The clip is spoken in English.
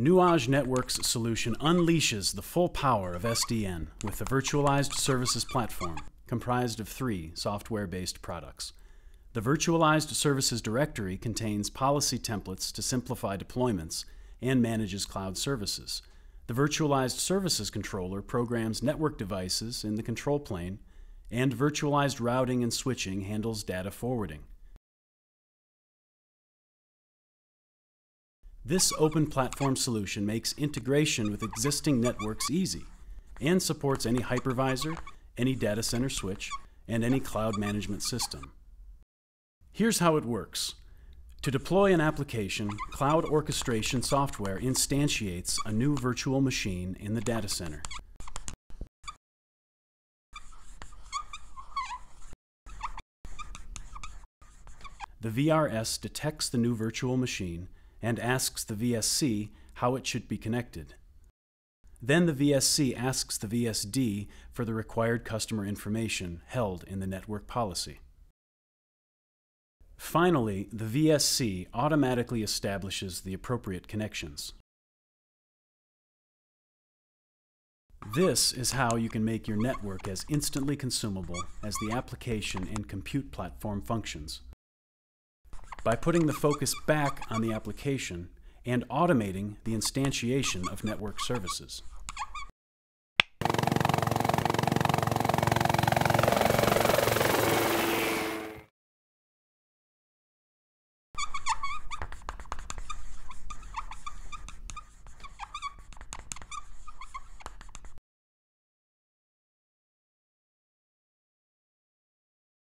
Nuage Networks solution unleashes the full power of SDN with the Virtualized Services Platform, comprised of three software-based products. The Virtualized Services Directory contains policy templates to simplify deployments and manages cloud services. The Virtualized Services Controller programs network devices in the control plane, and virtualized routing and switching handles data forwarding. This open platform solution makes integration with existing networks easy and supports any hypervisor, any data center switch, and any cloud management system. Here's how it works. To deploy an application, cloud orchestration software instantiates a new virtual machine in the data center. The VRS detects the new virtual machine and asks the VSC how it should be connected. Then the VSC asks the VSD for the required customer information held in the network policy. Finally, the VSC automatically establishes the appropriate connections. This is how you can make your network as instantly consumable as the application and compute platform functions. By putting the focus back on the application and automating the instantiation of network services.